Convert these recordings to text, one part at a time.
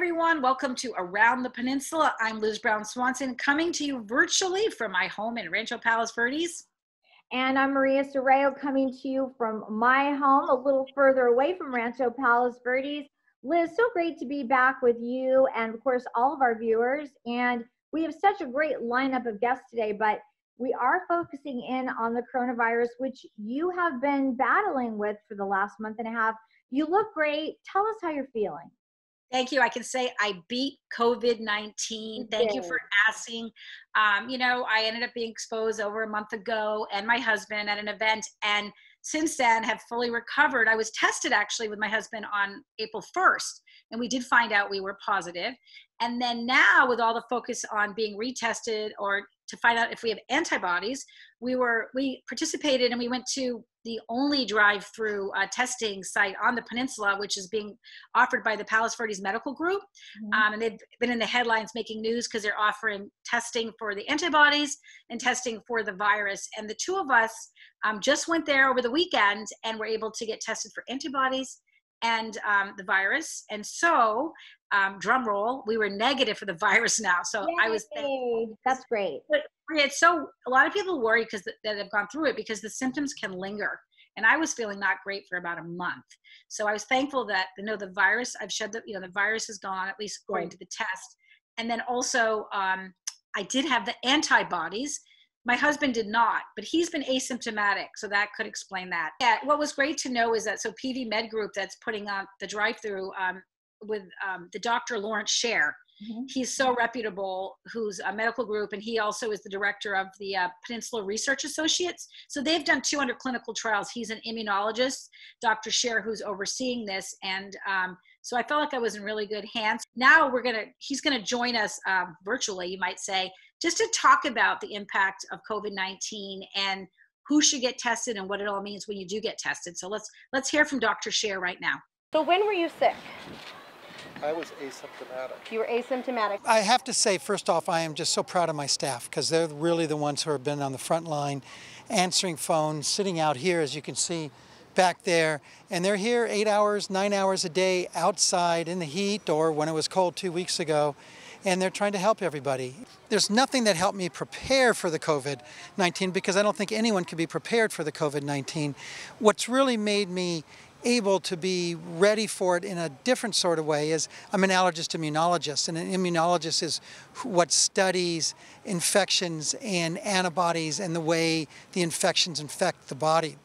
Everyone. Welcome to Around the Peninsula. I'm Liz Brown Swanson, coming to you virtually from my home in Rancho Palos Verdes. And I'm Maria Serrao, coming to you from my home, a little further away from Rancho Palos Verdes. Liz, so great to be back with you and, of course, all of our viewers. And we have such a great lineup of guests today, but we are focusing in on the coronavirus, which you have been battling with for the last month and a half. You look great. Tell us how you're feeling. Thank you. I can say I beat COVID 19. Thank you for asking. Um, you know, I ended up being exposed over a month ago and my husband at an event. And since then have fully recovered. I was tested actually with my husband on April 1st, and we did find out we were positive. And then now, with all the focus on being retested or to find out if we have antibodies, we were we participated and we went to the only drive-through uh, testing site on the peninsula, which is being offered by the Palos Verdes Medical Group, mm-hmm. um, and they've been in the headlines making news because they're offering testing for the antibodies and testing for the virus. And the two of us um, just went there over the weekend and were able to get tested for antibodies and um, the virus. And so, um, drum roll, we were negative for the virus now. So Yay. I was. That's great. But it's so a lot of people worry because that have gone through it because the symptoms can linger. And I was feeling not great for about a month. So I was thankful that you know the virus. I've shed the you know the virus is gone at least according to the test. And then also um, I did have the antibodies my husband did not, but he's been asymptomatic, so that could explain that. Yeah, what was great to know is that so PV Med Group that's putting on the drive-through um, with um, the Dr. Lawrence Sher. Mm-hmm. He's so reputable, who's a medical group, and he also is the director of the uh, Peninsula Research Associates. So they've done 200 clinical trials. He's an immunologist, Dr. Sher, who's overseeing this, and um, so I felt like I was in really good hands. Now we're gonna, he's gonna join us um, virtually, you might say, just to talk about the impact of COVID-19 and who should get tested and what it all means when you do get tested. So let's let's hear from Dr. Sher right now. So when were you sick? I was asymptomatic. You were asymptomatic. I have to say, first off, I am just so proud of my staff because they're really the ones who have been on the front line, answering phones, sitting out here, as you can see back there. And they're here eight hours, nine hours a day outside in the heat or when it was cold two weeks ago and they're trying to help everybody. There's nothing that helped me prepare for the COVID 19 because I don't think anyone can be prepared for the COVID 19. What's really made me able to be ready for it in a different sort of way is I'm an allergist immunologist, and an immunologist is what studies infections and antibodies and the way the infections infect the body.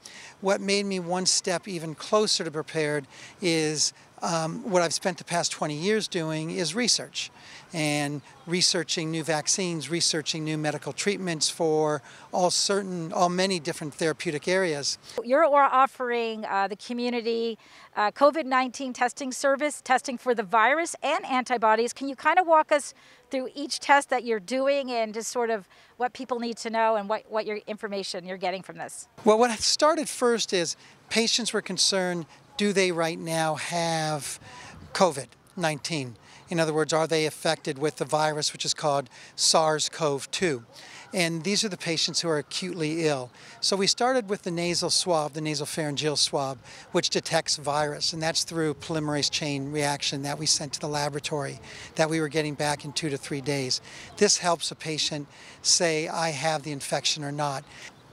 What made me one step even closer to prepared is um, what I've spent the past 20 years doing is research and researching new vaccines, researching new medical treatments for all certain, all many different therapeutic areas. You're offering uh, the community uh, COVID-19 testing service, testing for the virus and antibodies. Can you kind of walk us through each test that you're doing and just sort of what people need to know and what, what your information you're getting from this? Well, what started first is patients were concerned do they right now have COVID 19? In other words, are they affected with the virus, which is called SARS CoV 2? And these are the patients who are acutely ill. So we started with the nasal swab, the nasopharyngeal swab, which detects virus, and that's through polymerase chain reaction that we sent to the laboratory that we were getting back in two to three days. This helps a patient say, I have the infection or not.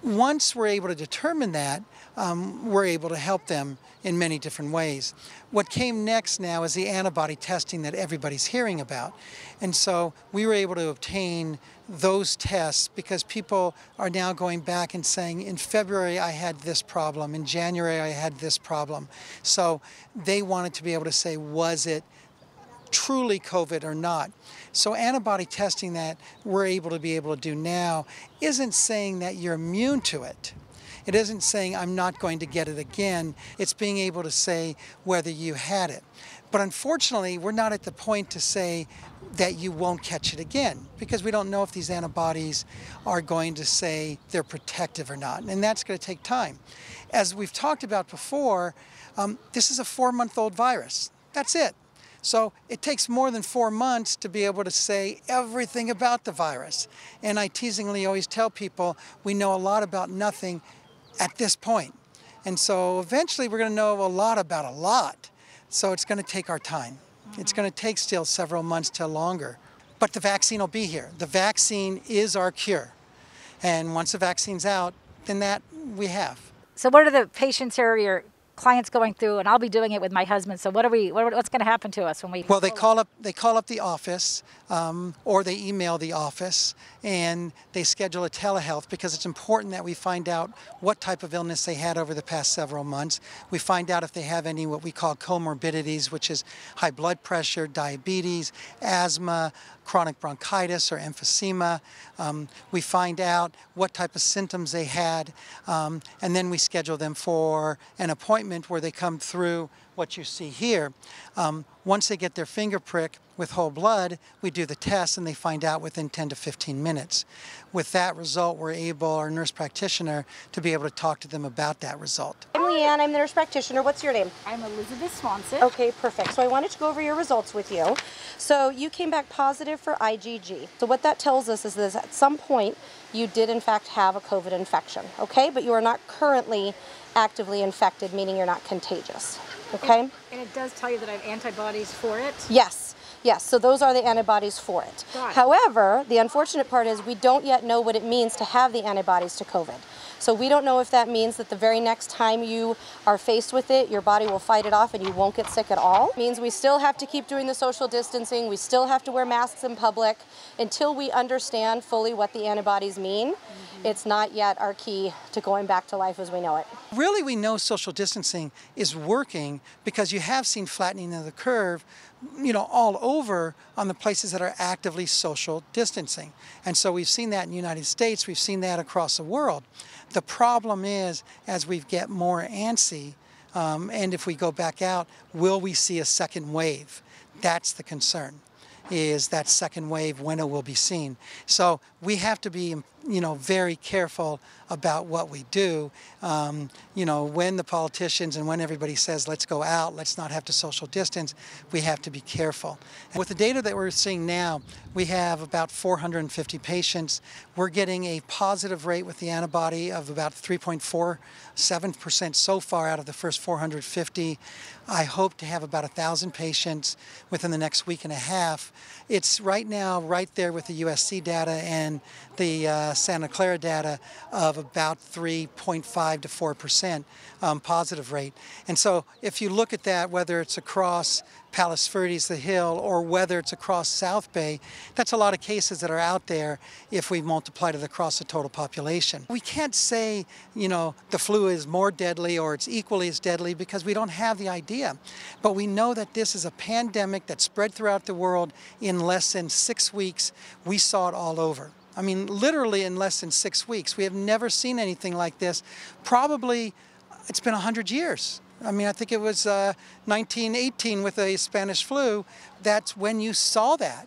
Once we're able to determine that, um, we're able to help them in many different ways. What came next now is the antibody testing that everybody's hearing about. And so we were able to obtain those tests because people are now going back and saying, in February I had this problem, in January I had this problem. So they wanted to be able to say, was it truly COVID or not. So antibody testing that we're able to be able to do now isn't saying that you're immune to it. It isn't saying I'm not going to get it again. It's being able to say whether you had it. But unfortunately, we're not at the point to say that you won't catch it again because we don't know if these antibodies are going to say they're protective or not. And that's going to take time. As we've talked about before, um, this is a four month old virus. That's it. So it takes more than four months to be able to say everything about the virus. And I teasingly always tell people we know a lot about nothing at this point. And so eventually we're going to know a lot about a lot. So it's going to take our time. It's going to take still several months to longer. But the vaccine will be here. The vaccine is our cure. And once the vaccine's out, then that we have. So what are the patients here, your clients going through, and I'll be doing it with my husband. So what are we? What, what's going to happen to us when we? Well, they call up. They call up the office, um, or they email the office, and they schedule a telehealth because it's important that we find out what type of illness they had over the past several months. We find out if they have any what we call comorbidities, which is high blood pressure, diabetes, asthma, chronic bronchitis or emphysema. Um, we find out what type of symptoms they had, um, and then we schedule them for an appointment where they come through what you see here. Um, once they get their finger prick with whole blood, we do the test and they find out within 10 to 15 minutes. With that result, we're able, our nurse practitioner, to be able to talk to them about that result. I'm Leanne, I'm the nurse practitioner. What's your name? I'm Elizabeth Swanson. Okay, perfect. So I wanted to go over your results with you. So you came back positive for IgG. So what that tells us is that at some point you did in fact have a COVID infection, okay? But you are not currently actively infected, meaning you're not contagious. Okay? And it does tell you that I have antibodies for it? Yes. Yes, so those are the antibodies for it. However, the unfortunate part is we don't yet know what it means to have the antibodies to COVID. So we don't know if that means that the very next time you are faced with it, your body will fight it off and you won't get sick at all. It means we still have to keep doing the social distancing. We still have to wear masks in public until we understand fully what the antibodies mean. Mm -hmm. It's not yet our key to going back to life as we know it. Really, we know social distancing is working because you have seen flattening of the curve you know, all over on the places that are actively social distancing. And so we've seen that in the United States, we've seen that across the world. The problem is, as we get more antsy, um, and if we go back out, will we see a second wave? That's the concern is that second wave when it will be seen. So we have to be, you know, very careful about what we do. Um, you know, when the politicians and when everybody says, let's go out, let's not have to social distance, we have to be careful. And with the data that we're seeing now, we have about 450 patients. We're getting a positive rate with the antibody of about 3.47% so far out of the first 450. I hope to have about 1,000 patients within the next week and a half. It's right now right there with the USC data and the uh, Santa Clara data of about 3.5 to 4 percent um, positive rate. And so if you look at that, whether it's across Palos Verdes, the hill, or whether it's across South Bay, that's a lot of cases that are out there if we multiply it across the total population. We can't say, you know, the flu is more deadly or it's equally as deadly because we don't have the idea. But we know that this is a pandemic that spread throughout the world in less than six weeks. We saw it all over. I mean, literally in less than six weeks. We have never seen anything like this. Probably it's been 100 years. I mean, I think it was uh, 1918 with the Spanish flu. That's when you saw that.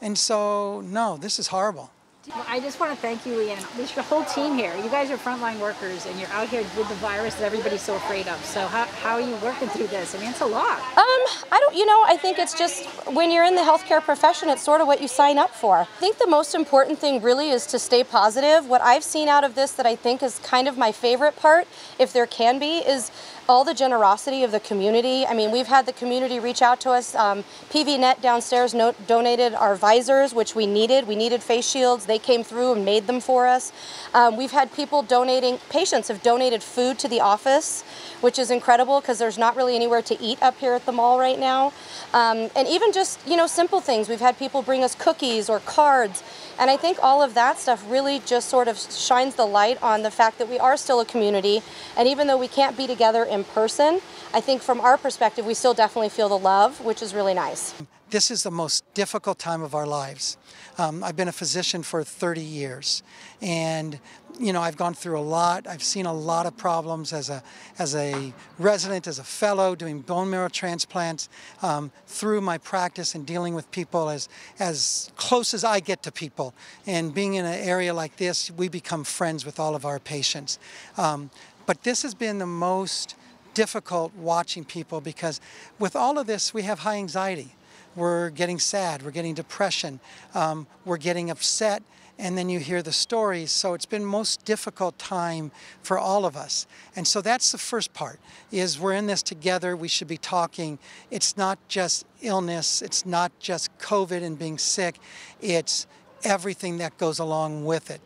And so, no, this is horrible. I just want to thank you, Ian. There's your whole team here. You guys are frontline workers, and you're out here with the virus that everybody's so afraid of. So how, how are you working through this? I mean, it's a lot. Um, I don't, you know, I think it's just when you're in the healthcare profession, it's sort of what you sign up for. I think the most important thing really is to stay positive. What I've seen out of this that I think is kind of my favorite part, if there can be, is all the generosity of the community. I mean, we've had the community reach out to us. Um, PVNet downstairs no donated our visors, which we needed. We needed face shields. They came through and made them for us. Um, we've had people donating, patients have donated food to the office, which is incredible because there's not really anywhere to eat up here at the mall right now. Um, and even just, you know, simple things. We've had people bring us cookies or cards. And I think all of that stuff really just sort of shines the light on the fact that we are still a community. And even though we can't be together in person, I think from our perspective, we still definitely feel the love, which is really nice. This is the most difficult time of our lives. Um, I've been a physician for 30 years, and you know I've gone through a lot. I've seen a lot of problems as a as a resident, as a fellow, doing bone marrow transplants. Um, through my practice and dealing with people as as close as I get to people, and being in an area like this, we become friends with all of our patients. Um, but this has been the most difficult watching people because with all of this, we have high anxiety we're getting sad, we're getting depression, um, we're getting upset, and then you hear the stories. So it's been most difficult time for all of us. And so that's the first part is we're in this together. We should be talking. It's not just illness. It's not just COVID and being sick. It's everything that goes along with it.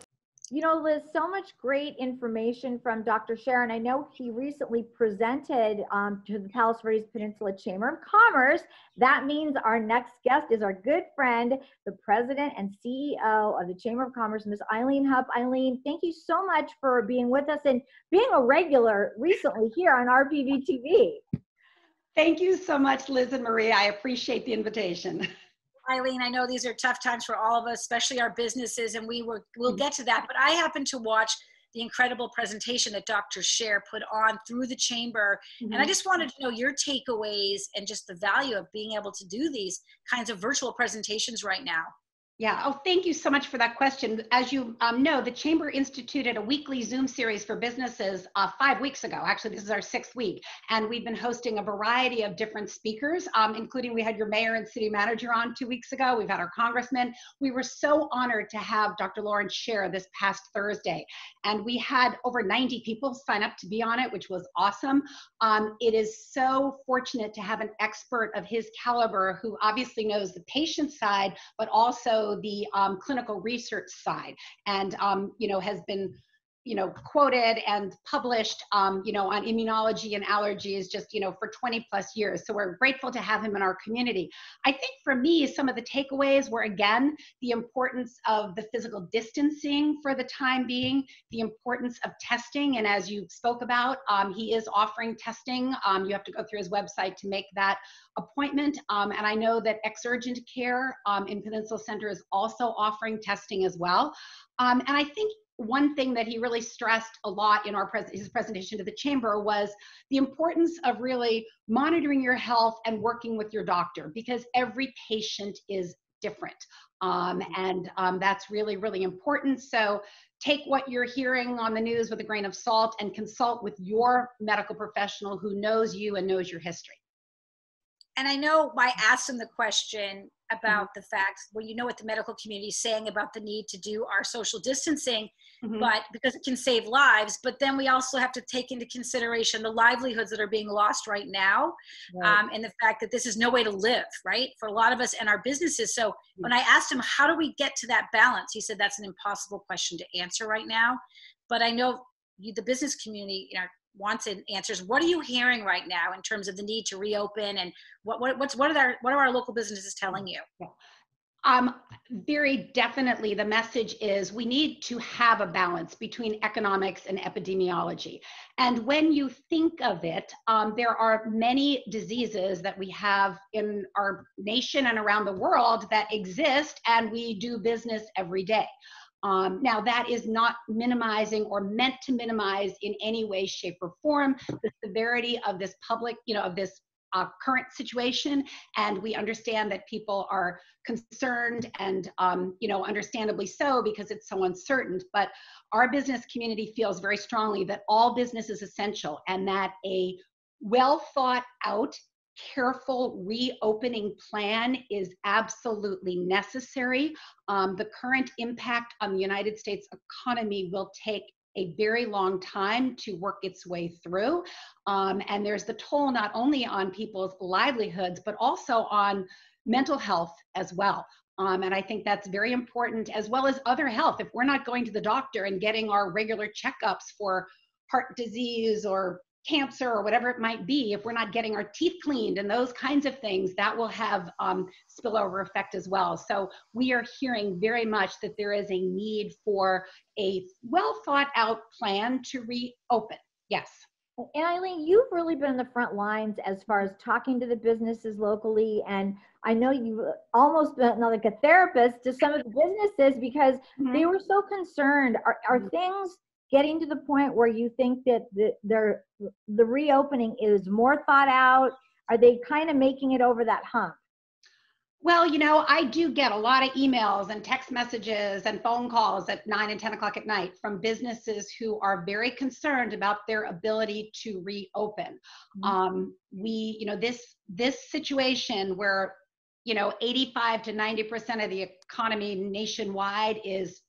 You know, Liz, so much great information from Dr. Sharon. I know he recently presented um, to the Palos Verdes Peninsula Chamber of Commerce. That means our next guest is our good friend, the president and CEO of the Chamber of Commerce, Ms. Eileen Hupp. Eileen, thank you so much for being with us and being a regular recently here on RPV TV. Thank you so much, Liz and Maria. I appreciate the invitation. Eileen, I know these are tough times for all of us, especially our businesses, and we will we'll get to that. But I happen to watch the incredible presentation that Dr. Sher put on through the chamber. Mm-hmm. And I just wanted to know your takeaways and just the value of being able to do these kinds of virtual presentations right now. Yeah. Oh, thank you so much for that question. As you um, know, the Chamber instituted a weekly Zoom series for businesses uh, five weeks ago. Actually, this is our sixth week. And we've been hosting a variety of different speakers, um, including we had your mayor and city manager on two weeks ago. We've had our congressman. We were so honored to have Dr. Lawrence Sher this past Thursday. And we had over 90 people sign up to be on it, which was awesome. Um, it is so fortunate to have an expert of his caliber who obviously knows the patient side, but also the um, clinical research side and um, you know has been you know quoted and published um, you know on immunology and allergies just you know for 20 plus years. So we're grateful to have him in our community. I think for me some of the takeaways were again the importance of the physical distancing for the time being the importance of testing. And as you spoke about um, he is offering testing. Um, you have to go through his website to make that appointment. Um, and i know that exurgent care um, in peninsula center is also offering testing as well. Um, and I think one thing that he really stressed a lot in our pres- his presentation to the chamber was the importance of really monitoring your health and working with your doctor because every patient is different. Um, and um, that's really really important. So take what you're hearing on the news with a grain of salt and consult with your medical professional who knows you and knows your history and I know I asked him the question about mm-hmm. the fact, well, you know what the medical community is saying about the need to do our social distancing, mm-hmm. but because it can save lives. But then we also have to take into consideration the livelihoods that are being lost right now, right. Um, and the fact that this is no way to live, right, for a lot of us and our businesses. So mm-hmm. when I asked him, how do we get to that balance? He said that's an impossible question to answer right now. But I know you, the business community, you know, wants and answers. What are you hearing right now in terms of the need to reopen and what, what what's what are our what are our local businesses telling you? Um, very definitely the message is we need to have a balance between economics and epidemiology. And when you think of it, um, there are many diseases that we have in our nation and around the world that exist and we do business every day. Um, now, that is not minimizing or meant to minimize in any way, shape, or form the severity of this public, you know, of this uh, current situation. And we understand that people are concerned and, um, you know, understandably so because it's so uncertain. But our business community feels very strongly that all business is essential and that a well thought out careful reopening plan is absolutely necessary. Um, the current impact on the United States economy will take a very long time to work its way through. Um, and there's the toll not only on people's livelihoods, but also on mental health as well. Um, and I think that's very important, as well as other health. If we're not going to the doctor and getting our regular checkups for heart disease or cancer or whatever it might be, if we're not getting our teeth cleaned and those kinds of things, that will have um, spillover effect as well. So we are hearing very much that there is a need for a well thought out plan to reopen. Yes. And Eileen, you've really been on the front lines as far as talking to the businesses locally. And I know you've almost been like a therapist to some of the businesses because mm-hmm. they were so concerned. Are, are mm-hmm. things getting to the point where you think that the, the, the reopening is more thought out? Are they kind of making it over that hump? Well, you know, I do get a lot of emails and text messages and phone calls at 9 and 10 o'clock at night from businesses who are very concerned about their ability to reopen. Mm-hmm. Um, we, you know, this this situation where, you know, 85 to 90 percent of the economy nationwide is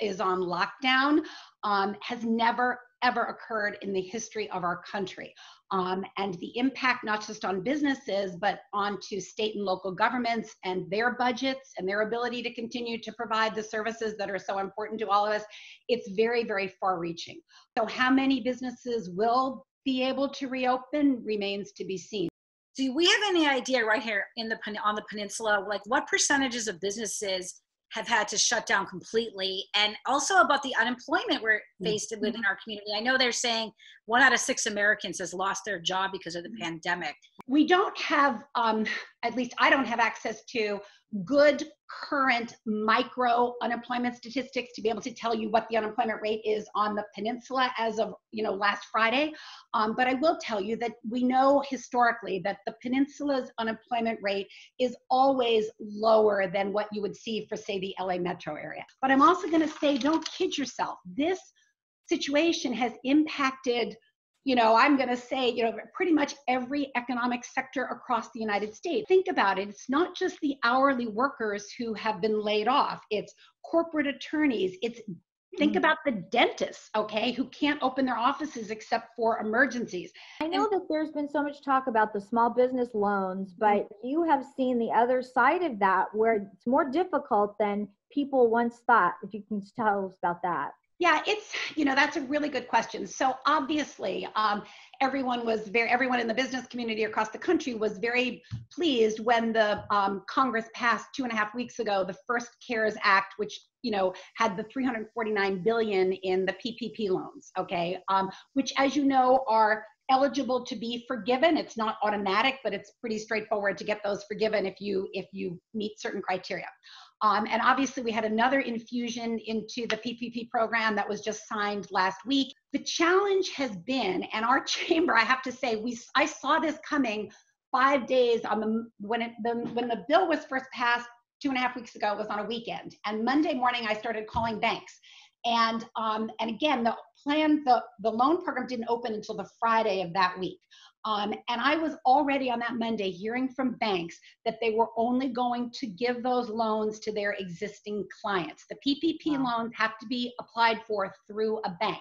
is on lockdown um, has never ever occurred in the history of our country. Um, and the impact not just on businesses, but onto state and local governments and their budgets and their ability to continue to provide the services that are so important to all of us, it's very, very far reaching. So, how many businesses will be able to reopen remains to be seen. Do we have any idea right here in the on the peninsula, like what percentages of businesses have had to shut down completely and also about the unemployment mm-hmm. Faced within our community. I know they're saying one out of six americans has lost their job because of the pandemic. We don't have um, at least i don't have access to good current micro unemployment statistics to be able to tell you what the unemployment rate is on the peninsula as of you know last friday. Um, but i will tell you that we know historically that the peninsula's unemployment rate is always lower than what you would see for say the la metro area. But i'm also going to say don't kid yourself. This situation has impacted you know, I'm going to say, you know, pretty much every economic sector across the United States. Think about it. It's not just the hourly workers who have been laid off, it's corporate attorneys, it's Think mm-hmm. about the dentists, okay, who can't open their offices except for emergencies. I know that there's been so much talk about the small business loans, mm-hmm. but you have seen the other side of that where it's more difficult than people once thought. If you can tell us about that. Yeah, it's, you know, that's a really good question. So obviously, um, everyone was very, everyone in the business community across the country was very pleased when the um, Congress passed two and a half weeks ago the first CARES Act, which, you know, had the 349 billion in the PPP loans, okay, um, which as you know are eligible to be forgiven. It's not automatic, but it's pretty straightforward to get those forgiven if you if you meet certain criteria. Um, and obviously, we had another infusion into the PPP program that was just signed last week. The challenge has been, and our chamber, I have to say, we I saw this coming five days on the when it the when the bill was first passed two and a half weeks ago. It was on a weekend, and Monday morning I started calling banks. And um, and again, the plan the the loan program didn't open until the Friday of that week. Um, and I was already on that Monday hearing from banks that they were only going to give those loans to their existing clients. The PPP wow. loans have to be applied for through a bank.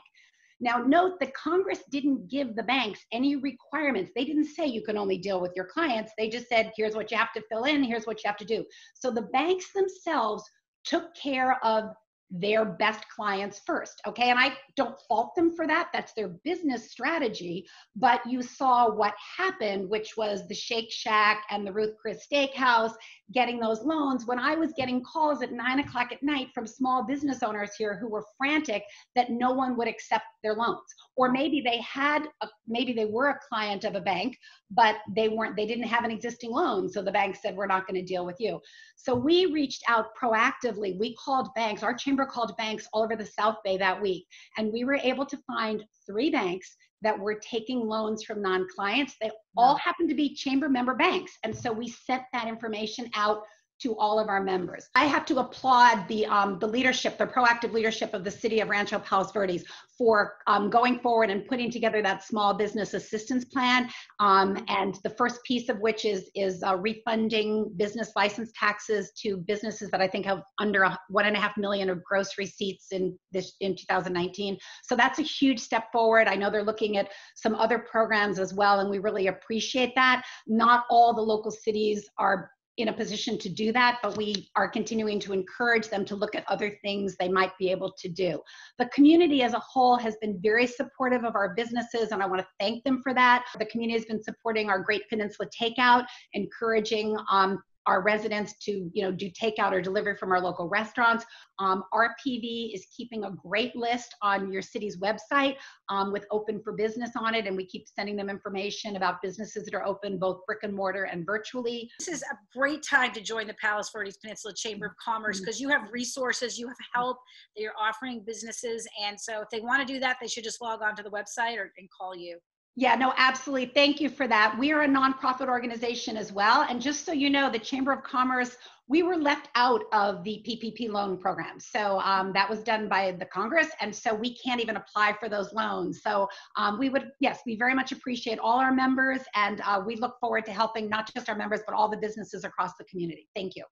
Now, note that Congress didn't give the banks any requirements. They didn't say you can only deal with your clients. They just said, here's what you have to fill in, here's what you have to do. So the banks themselves took care of their best clients first. Okay. And I don't fault them for that. That's their business strategy. But you saw what happened, which was the Shake Shack and the Ruth Chris Steakhouse getting those loans when I was getting calls at nine o'clock at night from small business owners here who were frantic that no one would accept their loans. Or maybe they had, a, maybe they were a client of a bank, but they weren't, they didn't have an existing loan. So the bank said, we're not going to deal with you. So we reached out proactively. We called banks, our chamber called banks all over the South Bay that week, and we were able to find three banks that were taking loans from non-clients. They all happened to be chamber member banks. And so we sent that information out to all of our members. I have to applaud the um, the leadership, the proactive leadership of the city of Rancho Palos Verdes for um, going forward and putting together that small business assistance plan. Um, and the first piece of which is is uh, refunding business license taxes to businesses that I think have under a, one and a half million of gross receipts in this in 2019. So that's a huge step forward. I know they're looking at some other programs as well, and we really appreciate that. Not all the local cities are in a position to do that, but we are continuing to encourage them to look at other things they might be able to do. The community as a whole has been very supportive of our businesses, and I want to thank them for that. The community has been supporting our Great Peninsula Takeout, encouraging um, our residents to you know do takeout or delivery from our local restaurants. Um, RPV is keeping a great list on your city's website um, with open for business on it, and we keep sending them information about businesses that are open both brick and mortar and virtually. This is a great time to join the Palos Verdes Peninsula Chamber of Commerce because mm-hmm. you have resources, you have help that you're offering businesses, and so if they want to do that, they should just log on to the website or and call you. Yeah, no, absolutely. Thank you for that. We are a nonprofit organization as well. And just so you know, the Chamber of Commerce, we were left out of the PPP loan program. So um, that was done by the Congress. And so we can't even apply for those loans. So um, we would, yes, we very much appreciate all our members. And uh, we look forward to helping not just our members, but all the businesses across the community. Thank you.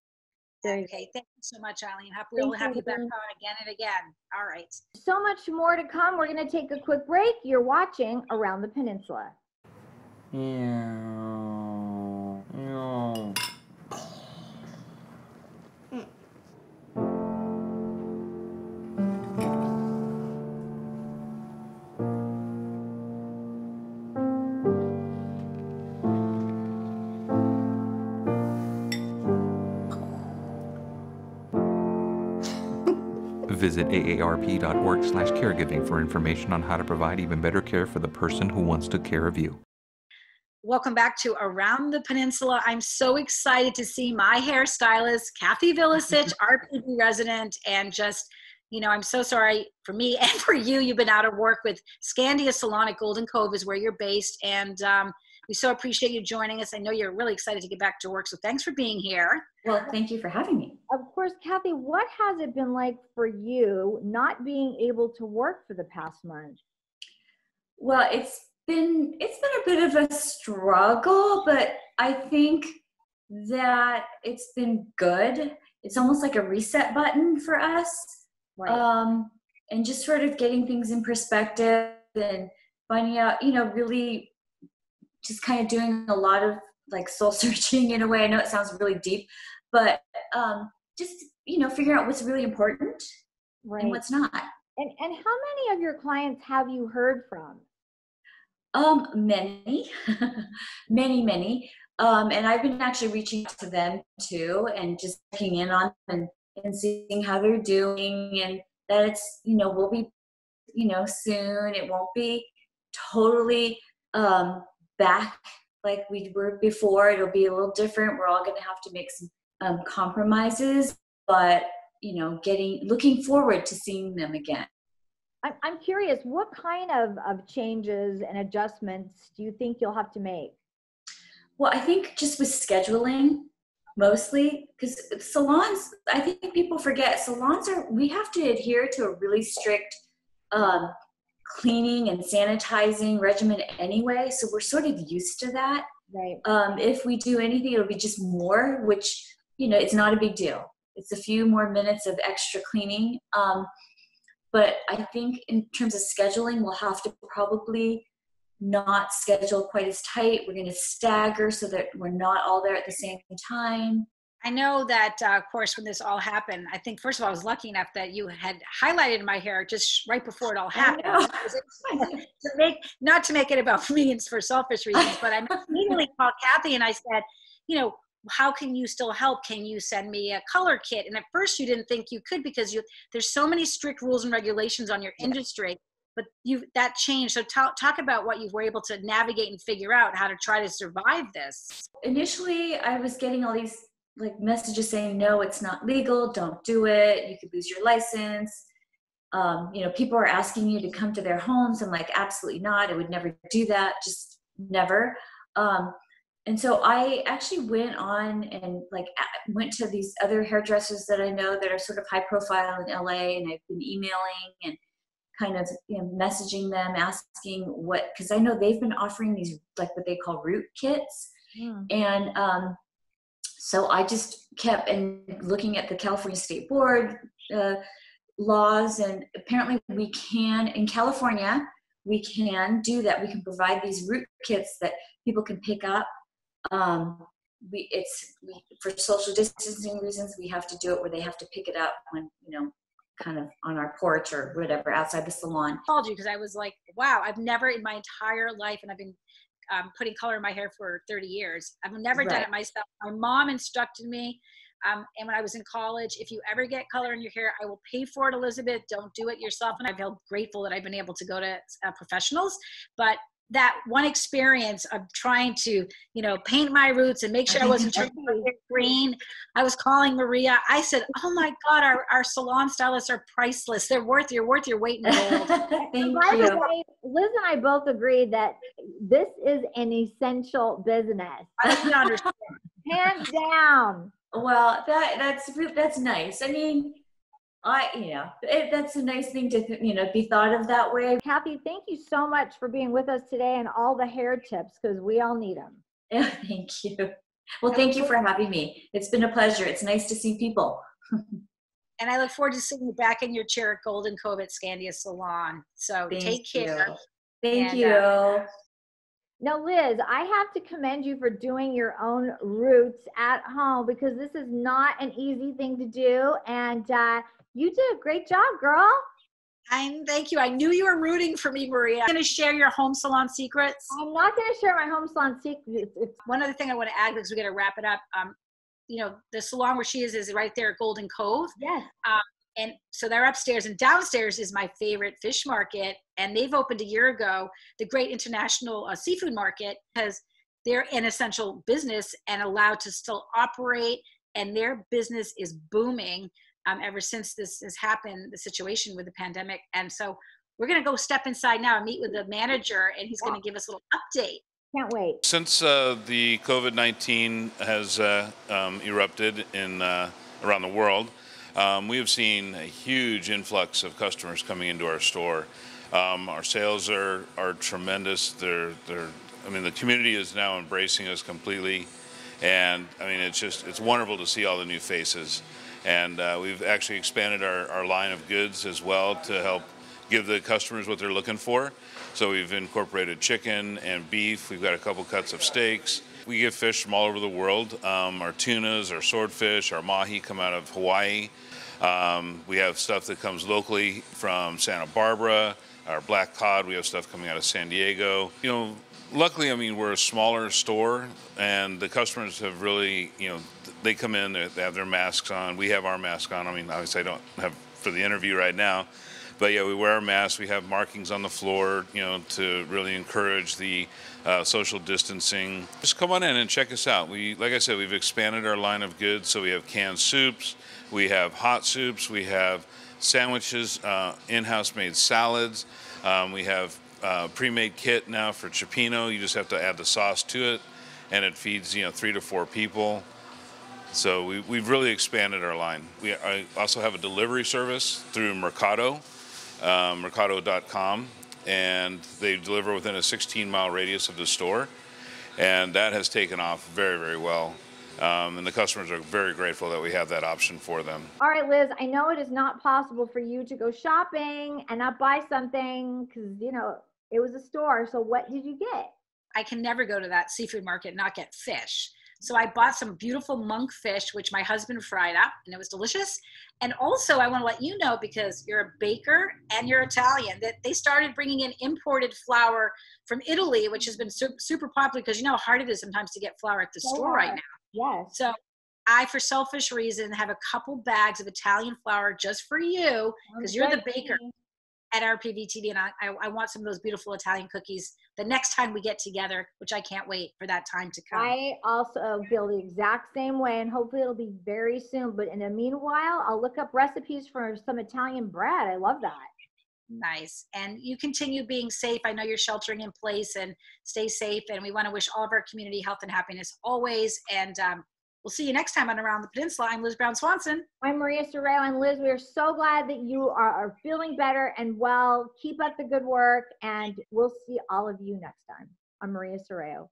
Okay, thank you so much, Eileen. Hope we'll Thank have you, you back on again and again. All right. So much more to come. We're going to take a quick break. You're watching Around the Peninsula. Meow. Visit aarp.org slash caregiving for information on how to provide even better care for the person who wants to care of you. Welcome back to Around the Peninsula. I'm so excited to see my hairstylist, Cathy Vilicich, RPV resident, and just, you know, I'm so sorry for me and for you. You've been out of work with Scandia Salon at Golden Cove is where you're based. And um, we so appreciate you joining us. I know you're really excited to get back to work. So thanks for being here. Well, thank you for having me. Of course, Cathy, what has it been like for you not being able to work for the past month? Well, it's been it's been a bit of a struggle, but I think that it's been good. It's almost like a reset button for us. Right. Um, and just sort of getting things in perspective and finding out, you know, really just kind of doing a lot of like soul searching in a way. I know it sounds really deep, but um, just, you know, figuring out what's really important right. and what's not. And, and how many of your clients have you heard from? Um, many, many, many. Um, and I've been actually reaching out to them too and just checking in on them and, and seeing how they're doing and that it's, you know, we'll be, you know, soon. It won't be totally um, back like we were before. It'll be a little different. We're all going to have to make some um, compromises, but, you know, getting, looking forward to seeing them again. I'm, I'm curious, what kind of, of changes and adjustments do you think you'll have to make? Well, I think just with scheduling mostly, because salons, I think people forget salons are, we have to adhere to a really strict um, cleaning and sanitizing regimen anyway. So we're sort of used to that. Right. Um, if we do anything, it'll be just more, which, you know, it's not a big deal. It's a few more minutes of extra cleaning. Um, but I think in terms of scheduling, we'll have to probably not schedule quite as tight. We're going to stagger so that we're not all there at the same time. I know that, uh, of course, when this all happened, I think first of all, I was lucky enough that you had highlighted my hair just right before it all happened. to make, not to make it about me and for selfish reasons, but I immediately called Cathy and I said, you know, how can you still help? Can you send me a color kit? And at first, you didn't think you could because you there's so many strict rules and regulations on your industry. But you that changed. So talk talk about what you were able to navigate and figure out how to try to survive this. Initially, I was getting all these like messages saying, "No, it's not legal. Don't do it. You could lose your license." Um, you know, people are asking you to come to their homes. I'm like, absolutely not. I would never do that. Just never. Um, and so I actually went on and like went to these other hairdressers that I know that are sort of high profile in LA, and I've been emailing and kind of you know, messaging them, asking what because I know they've been offering these like what they call root kits, Mm. and um, so I just kept and looking at the California State Board uh, laws, and apparently we can in California we can do that. We can provide these root kits that people can pick up um, we it's we, for social distancing reasons we have to do it where they have to pick it up when you know kind of on our porch or whatever outside the salon I called you because I was like, wow, I've never in my entire life, and I've been um, putting color in my hair for 30 years. I've never done it myself. My mom instructed me. Um, and when I was in college, if you ever get color in your hair, I will pay for it, Elizabeth. Don't do it yourself. And I feel grateful that I've been able to go to uh, professionals. But that one experience of trying to, you know, paint my roots and make sure I wasn't green. I was calling Maria. I said, "Oh my God, our, our salon stylists are priceless. They're worth you're worth your weight in gold." thank By the you way, Liz and I both agree that this is an essential business. I understand. Hands down. well that that's that's nice i mean i you know it, that's a nice thing to you know be thought of that way Cathy, thank you so much for being with us today and all the hair tips because we all need them. yeah thank you Well, thank you for having me. It's been a pleasure. It's nice to see people. and I look forward to seeing you back in your chair at Golden Cove at Scandia Salon. So Thank take care. you. Thank And, you. uh, Now, Liz, I have to commend you for doing your own roots at home because this is not an easy thing to do. And uh, you did a great job, girl. And thank you. I knew you were rooting for me, Maria. I'm going to share your home salon secrets. I'm not going to share my home salon secrets. One other thing I want to add because we got to wrap it up. Um, you know, the salon where she is is right there at Golden Cove. yes. and so they're upstairs and downstairs is my favorite fish market and they've opened a year ago the great international uh, seafood market because they're an essential business and allowed to still operate and their business is booming um, ever since this has happened the situation with the pandemic and so we're going to go step inside now and meet with the manager and he's going to give us a little update Can't wait. Since uh, the COVID 19 has uh, um, erupted in, uh, around the world, um, we have seen a huge influx of customers coming into our store. Um, our sales are, are tremendous. They're, they're, I mean, the community is now embracing us completely. And I mean, it's just, it's wonderful to see all the new faces. And uh, we've actually expanded our, our line of goods as well to help give the customers what they're looking for. So we've incorporated chicken and beef. We've got a couple cuts of steaks. We get fish from all over the world. Um, our tunas, our swordfish, our mahi come out of Hawaii. Um, we have stuff that comes locally from Santa Barbara. Our black cod, we have stuff coming out of San Diego. You know, luckily, I mean, we're a smaller store, and the customers have really, you know, they come in, they have their masks on. We have our mask on. I mean, obviously, I don't have for the interview right now, but yeah, we wear our masks. We have markings on the floor, you know, to really encourage the uh, social distancing. Just come on in and check us out. We, like I said, we've expanded our line of goods. So we have canned soups, we have hot soups, we have sandwiches, uh, in-house made salads. Um, we have uh, pre-made kit now for cioppino. You just have to add the sauce to it, and it feeds you know three to four people. So we, we've really expanded our line. We I also have a delivery service through Mercato, um, Mercato.com, and they deliver within a 16 mile radius of the store, and that has taken off very very well. Um, and the customers are very grateful that we have that option for them. All right, Liz, I know it is not possible for you to go shopping and not buy something because, you know, it was a store. So what did you get? I can never go to that seafood market and not get fish. So I bought some beautiful monk fish, which my husband fried up, and it was delicious. And also, I want to let you know because you're a baker and you're Italian that they started bringing in imported flour from Italy, which has been su- super popular because you know how hard it is sometimes to get flour at the So store right now. Yes. So I, for selfish reason, have a couple bags of Italian flour just for you because you're the baker at RPV TV, and I, I, I want some of those beautiful Italian cookies the next time we get together, which I can't wait for that time to come. I also feel the exact same way, and hopefully it'll be very soon. But in the meanwhile, I'll look up recipes for some Italian bread. I love that. Nice. And you continue being safe. I know you're sheltering in place and stay safe. And we want to wish all of our community health and happiness always. And um, we'll see you next time on Around the Peninsula. I'm Liz Brown Swanson. I'm Maria Serrao and Liz. We are so glad that you are, are feeling better and well. Keep up the good work, and we'll see all of you next time. I'm Maria Serrao.